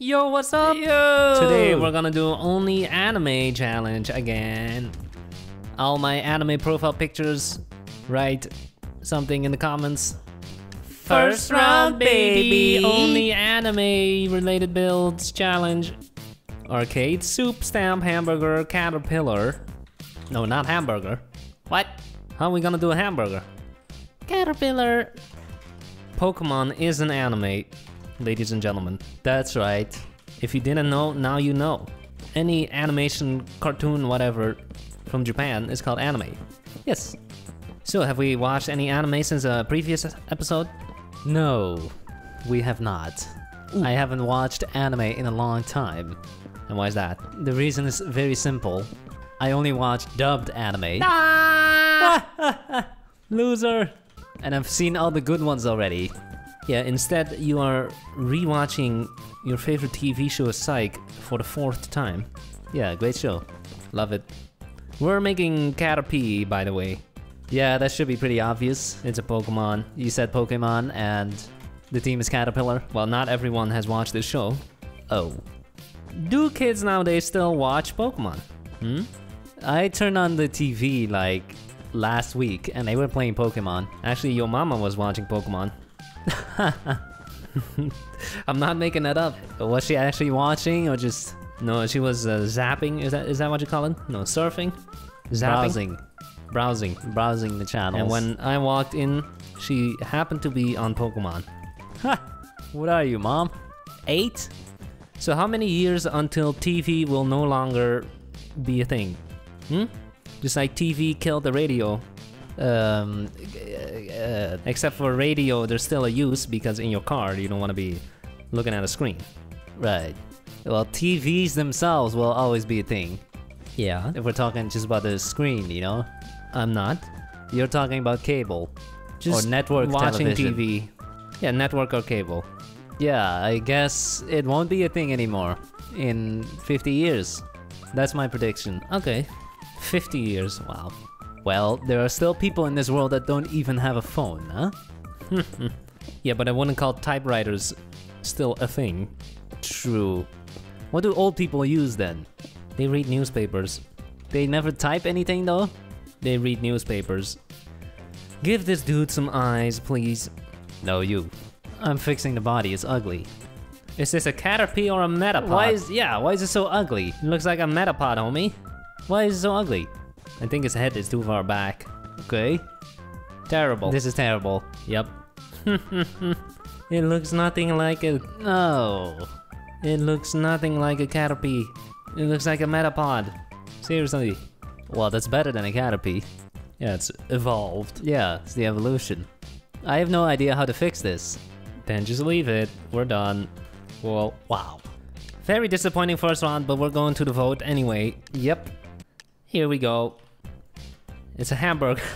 Yo, what's up? Yo! Today we're gonna do only anime challenge again. All my anime profile pictures, write something in the comments. First round, baby. Only anime related builds challenge. Arcade, soup, stamp, hamburger, caterpillar. No, not hamburger. What? How are we gonna do a hamburger? Caterpillar. Pokemon is an anime, ladies and gentlemen. That's right. If you didn't know, now you know. Any animation, cartoon, whatever from Japan is called anime. Yes. So, have we watched any anime since a previous episode? No, we have not. I haven't watched anime in a long time. And why is that? The reason is very simple. I only watch dubbed anime. Ah! Loser! And I've seen all the good ones already. Yeah, instead you are rewatching your favorite TV show Psych for the fourth time. Yeah, great show. Love it. We're making Caterpie, by the way. Yeah, that should be pretty obvious. It's a Pokemon. You said Pokemon and the team is Caterpillar. Well, not everyone has watched this show. Oh. Do kids nowadays still watch Pokemon? Hmm? I turned on the TV like last week and they were playing Pokemon. Actually, your mama was watching Pokemon. I'm not making that up. Was she actually watching or just No, she was uh, zapping. Is that is that what you call it? No, surfing, zapping, browsing, browsing. browsing the channels? And when I walked in, she happened to be on Pokemon. what are you, mom? Eight? So how many years until TV will no longer be a thing? Hmm? Just like TV killed the radio. Um, uh, Except for radio, there's still a use because in your car you don't want to be looking at a screen. right. Well, TVs themselves will always be a thing. Yeah. If we're talking just about the screen, you know? I'm not. You're talking about cable. Just or network watching television. TV. Yeah, network or cable. Yeah, I guess it won't be a thing anymore in 50 years. That's my prediction. Okay. 50 years. Wow. Well, there are still people in this world that don't even have a phone, huh? Yeah, but I wouldn't call typewriters still a thing. True. What do old people use then? They read newspapers. They never type anything though? They read newspapers. Give this dude some eyes, please. No, you. I'm fixing the body, it's ugly. Is this a Caterpie or a Metapod? Why is, yeah, why is it so ugly? It looks like a Metapod, homie. Why is it so ugly? I think his head is too far back. Okay. Terrible. This is terrible. Yep. it looks nothing like a. No. It looks nothing like a Caterpie. It looks like a Metapod. Seriously. Well, that's better than a Caterpie. Yeah, it's evolved. Yeah, it's the evolution. I have no idea how to fix this. Then just leave it. We're done. Well, wow. Very disappointing first round, but we're going to the vote anyway. Yep. Here we go. It's a hamburger.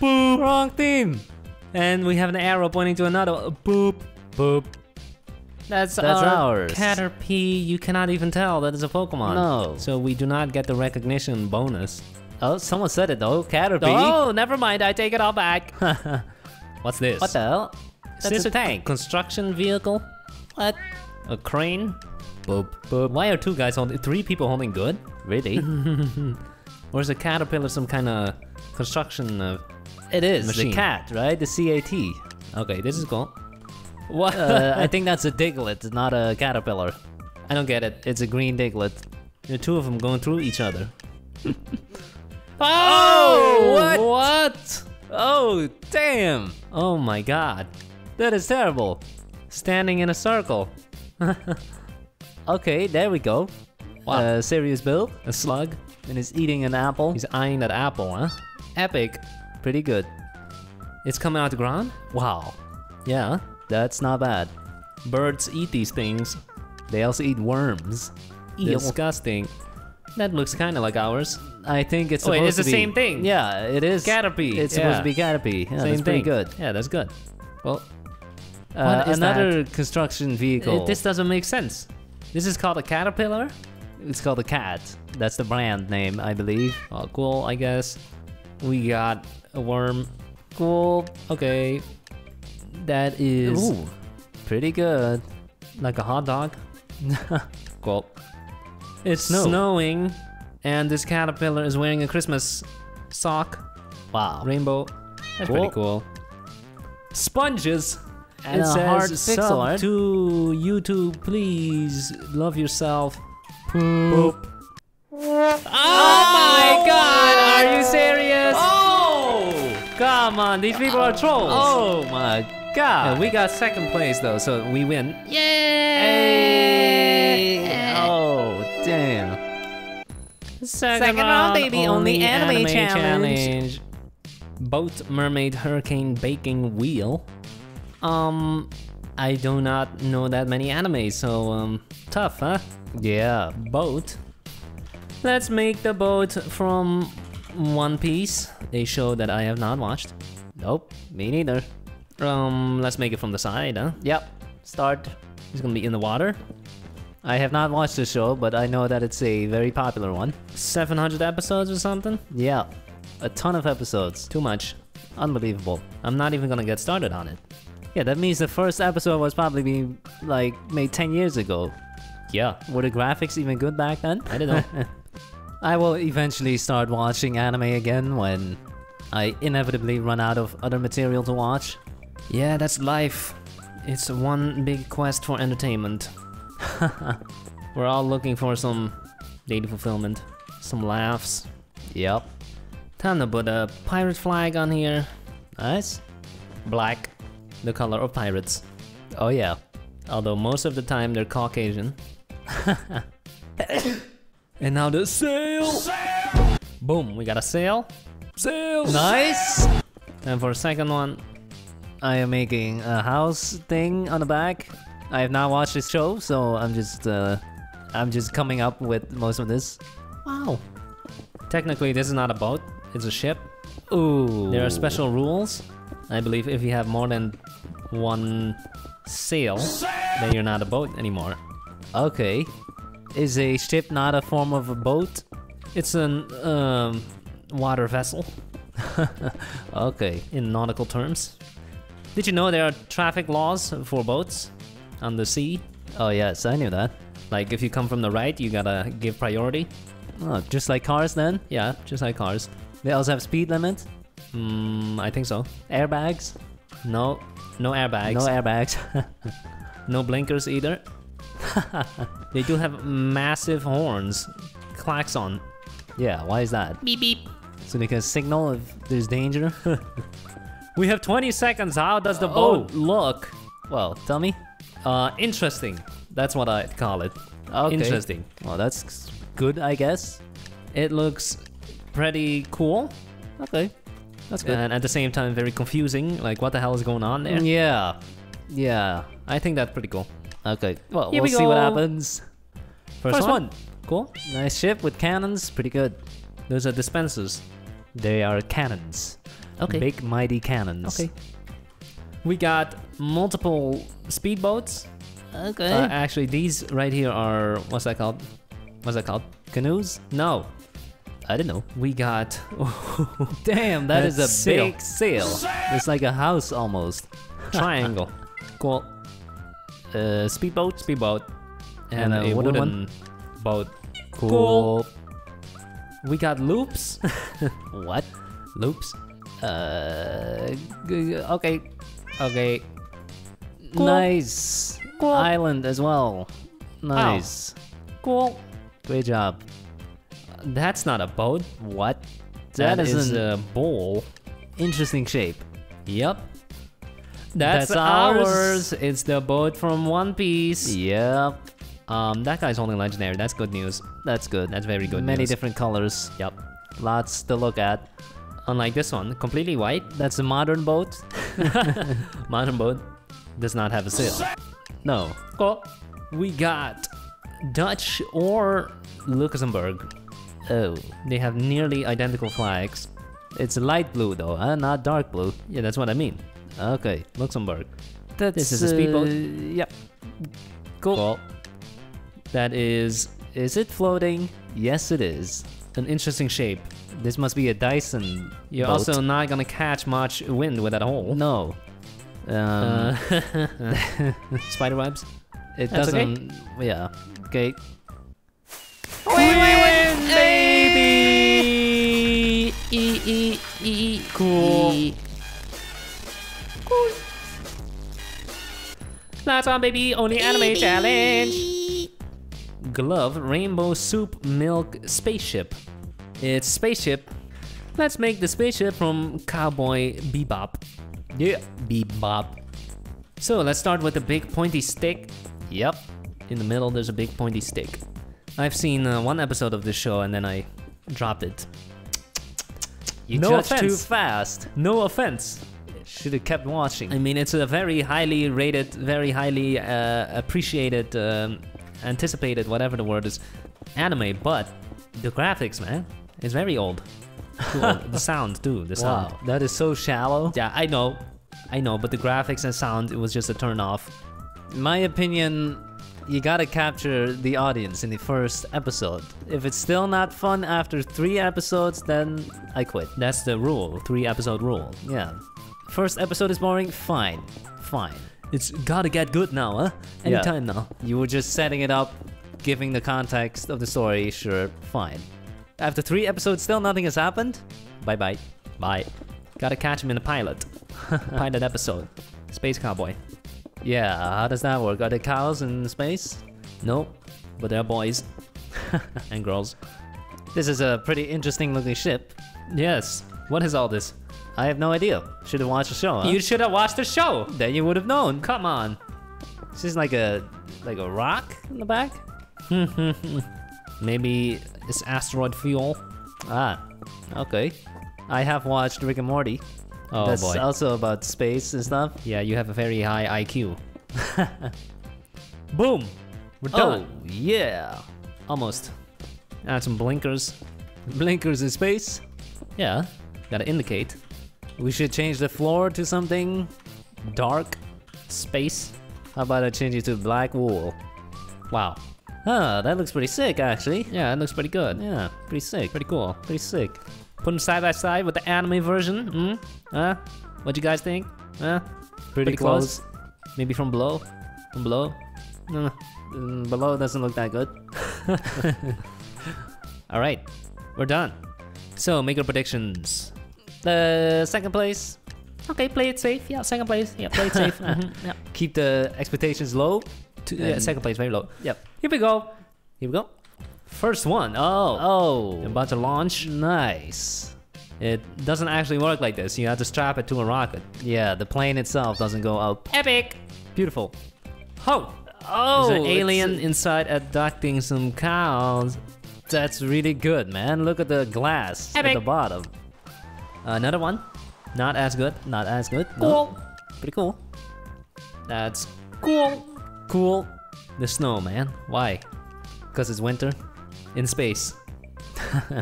Boop. Wrong team. and we have an arrow pointing to another. Boop. Boop. That's, That's our ours. Caterpie. You cannot even tell that is a Pokemon. No. So we do not get the recognition bonus. Oh, someone said it though. Caterpie. Oh, never mind. I take it all back. What's this? What the hell? Is That's this a tank. construction vehicle? What? A crane? Boop. Boop. Why are two guys holding, three people holding good? Really? Or is a caterpillar some kind of construction? Uh, it is. Machine. The cat, right? The CAT. okay, this is cool. What? Uh, I think that's a Diglett, not a caterpillar. I don't get it. It's a green Diglett. The two of them going through each other. Oh, what? What? Oh, damn! Oh my god. That is terrible. Standing in a circle. Okay, there we go. Wow. Uh, serious build. A slug. And is eating an apple. He's eyeing that apple, huh? Epic. pretty good. It's coming out the ground? Wow. Yeah. That's not bad. Birds eat these things. They also eat worms. Disgusting. That looks kind of like ours. I think it's Oh, wait, supposed it's to the be- same thing. Yeah, it is. Caterpie, It's supposed to be Caterpie. Yeah, Same that's pretty thing. good. Yeah, that's good. Well, Uh, is another construction vehicle. it, this doesn't make sense. This is called a caterpillar? It's called a cat. That's the brand name, I believe. Oh, cool, I guess. We got a worm. Cool. Okay. That is Ooh, pretty good. Like a hot dog? cool. It's Snow. snowing, and this caterpillar is wearing a Christmas sock. Wow. Rainbow. That's Cool. pretty cool. Sponges. And it a says pixel art. to YouTube, please. Love yourself. Poop. Oh my god, are you serious? Oh! Come on, these people are trolls. Oh my Yeah, god. we got second place though, so we win. Hey! Oh, damn. Second, round, baby, only anime challenge. Boat mermaid hurricane baking wheel. Um, I do not know that many anime, so um, tough, huh? Yeah. Boat. Let's make the boat from One Piece, a show that I have not watched. Nope. Me neither. Um, let's make it from the side, huh? Yep. Start. He's gonna be in the water. I have not watched the show, but I know that it's a very popular one. 700 episodes or something? Yeah. A ton of episodes. Too much. Unbelievable. I'm not even gonna get started on it. Yeah, that means the first episode was probably being, like made 10 years ago. Yeah, Were the graphics even good back then? I don't know. I will eventually start watching anime again when I inevitably run out of other material to watch. yeah, that's life. It's one big quest for entertainment. We're all looking for some daily fulfillment, some laughs. Yep. Time to put a pirate flag on here. Nice. Black, the color of pirates. Oh yeah. Although most of the time they're Caucasian. and now the sail! Boom, we got a sail. Sail! Nice. And for a second one, I am making a house thing on the back. I have not watched this show, so I'm just uh, I'm just coming up with most of this. wow. Technically, this is not a boat, it's a ship. Ooh. There are special rules. I believe if you have more than one sail, then you're not a boat anymore. Okay. Is a ship not a form of a boat? It's an um, water vessel Okay. in nautical terms. Did you know there are traffic laws for boats on the sea? Oh yes, I knew that. Like if you come from the right, you gotta give priority. Oh, just like cars then? Yeah, just like cars. They also have speed limit, Mm, I think so. airbags. No, no airbags. No airbags. No blinkers either. they do have massive horns. Klaxon. yeah, why is that? Beep beep. So they can signal if there's danger? We have 20 seconds. How does the Oh. boat look? well, tell me. Uh, interesting. That's what I call it. Okay. Interesting. Well, that's good, I guess. It looks pretty cool. Okay. That's good. And at the same time, very confusing. Like, what the hell is going on there? Yeah. Yeah. I think that's pretty cool. Okay. Well, Here we'll we see what happens. First, one. Cool. Nice ship with cannons. Pretty good. Those are dispensers. They are cannons. Okay. Big, mighty cannons. Okay. We got multiple speedboats. Okay. Uh, actually, these right here are what's that called? What's that called? Canoes? No, I don't know. we got. Damn, that is a sail. big sail. It's like a house almost. triangle. cool. Uh, speedboat? Speedboat. And, And a, a wooden, wooden boat. Cool. We got loops. What? loops. Uh, okay. Okay. Cool. Nice. Cool. Island as well. Nice. Cool. Great job. That's not a boat. What? that that is, a bowl. interesting shape. Yep. That's, That's ours. ours. It's the boat from One Piece. Yep. Um, that guy's only legendary. That's good news. That's good. That's very good news. Many news. different colors. Yep. Lots to look at. Unlike this one, completely white. That's a modern boat? Modern boat does not have a sail. No. Cool. We got Dutch or Luxembourg. Oh. They have nearly identical flags. It's light blue though, huh? Not dark blue. Yeah, that's what I mean. Okay. Luxembourg. That's, This is a speedboat? uh, Yep. Cool. That is Is it floating? Yes, it is. an interesting shape. This must be a Dyson. You're boat. also not gonna catch much wind with that hole. no. Um, Uh, spider webs. It That's doesn't. Yeah. Okay. We win, baby! E e e Cool. e. Cool. Last one, baby. Only anime challenge. Glove Rainbow Soup Milk Spaceship. It's spaceship. Let's make the spaceship from Cowboy Bebop. Yeah, Bebop. So let's start with the big pointy stick. Yep. In the middle, there's a big pointy stick. I've seen uh, one episode of this show and then I dropped it. You No judged too fast. No offense. Should have kept watching. I mean, it's a very highly rated, very highly uh, appreciated, um, anticipated, whatever the word is, anime. But the graphics, man, is very old. Old. the sound too. The sound. Wow, that is so shallow. Yeah, I know, I know. But the graphics and sound, it was just a turn off. In my opinion, you gotta capture the audience in the first episode. If it's still not fun after three episodes, then I quit. That's the rule. Three episode rule. Yeah. First episode is boring, fine. Fine. It's gotta get good now, huh? Yeah. Anytime now. You were just setting it up, giving the context of the story, sure, fine. After three episodes, still nothing has happened? Bye bye. Bye. Gotta catch him in the pilot. pilot episode. Space Cowboy. Yeah, how does that work? Are there cows in space? No, but they're boys and girls. This is a pretty interesting looking ship. Yes. What is all this? I have no idea. Should have watched the show, huh? You should have watched the show. then you would have known. Come on. This is like a like a rock in the back. Maybe it's asteroid fuel. Ah, okay. I have watched Rick and Morty. Oh That's boy. also about space and stuff. Yeah, you have a very high IQ. Boom. We're oh, done. Oh yeah, Almost. Add some blinkers. blinkers in space. Yeah. Gotta indicate. We should change the floor to something dark. Space. How about I change it to black wool? Wow. Huh, that looks pretty sick actually. Yeah, it looks pretty good. Yeah, pretty sick. Pretty cool. Pretty sick. Put them side by side with the anime version. Hmm? Huh? What do you guys think? Huh? Pretty, close. Maybe from below? From below? Uh, Mm, below doesn't look that good. all right. We're done. So, make your predictions. The second place. Okay, play it safe. Yeah, second place. Yeah, play it safe. Mhm, Yeah. Keep the expectations low. Two, yeah, second place, very low. Yep. Here we go. Here we go. First one. Oh. Oh, About to launch. nice. It doesn't actually work like this. You have to strap it to a rocket. Yeah, the plane itself doesn't go up. Epic. Beautiful. Oh. Oh, There's an alien inside abducting some cows. That's really good, man. Look at the glass at the bottom. Another one. Not as good. Not as good. no. Cool. Pretty cool. That's cool. Cool. The snow, man. Why? Because it's winter. In space.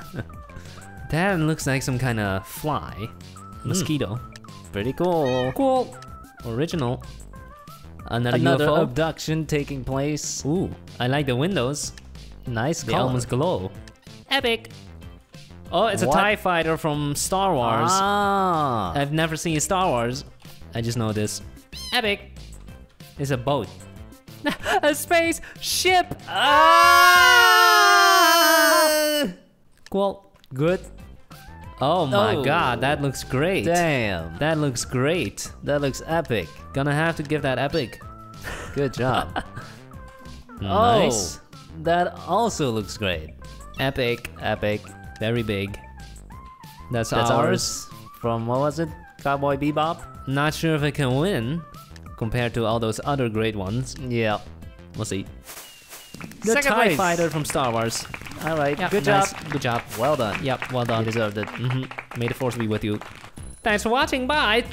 that looks like some kind of fly. Mosquito. Pretty cool. Cool. Original. Another, Another UFO. abduction taking place. Ooh, I like the windows. Nice They color. almost glow. Epic. Oh, it's What? a TIE fighter from Star Wars. Ah. I've never seen Star Wars. I just know this. Epic. It's a boat. a space ship. Ah! Cool. Good. Oh my Oh. god, that looks great. Damn. That looks great. That looks epic. Gonna have to give that epic. Good job. Oh, nice. Oh, that also looks great. Epic. Epic. Very big. That's, That's ours. ours. From what was it? Cowboy Bebop? Not sure if it can win compared to all those other great ones. Yeah. We'll see. The Second TIE fighter from Star Wars. All right. Yeah, Good nice. job. Good job. Well done. Yep, well done. You deserved it. hmm May the force be with you. Thanks for watching. Bye.